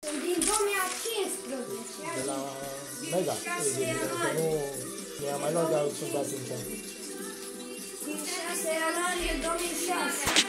Din 2015. de la Mega, evident, că nu mi-a mai luat de sunt dat 5 ani. Din 6 ianuarie 2006.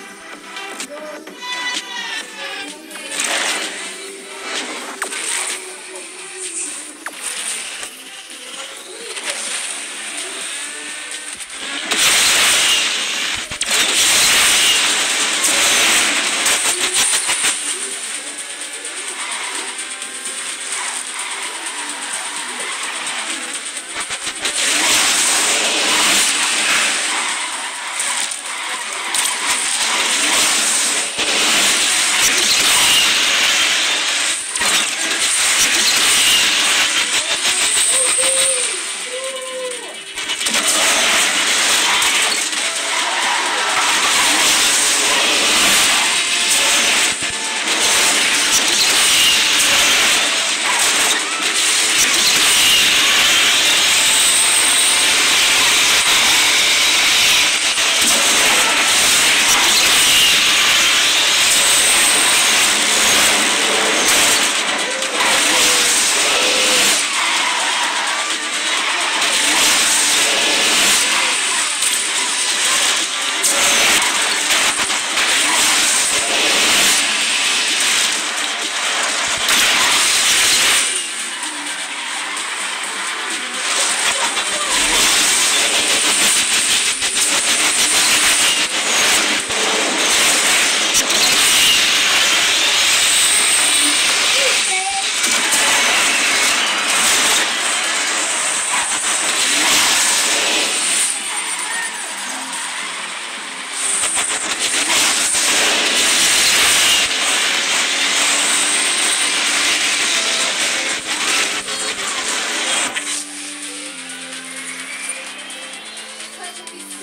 be free.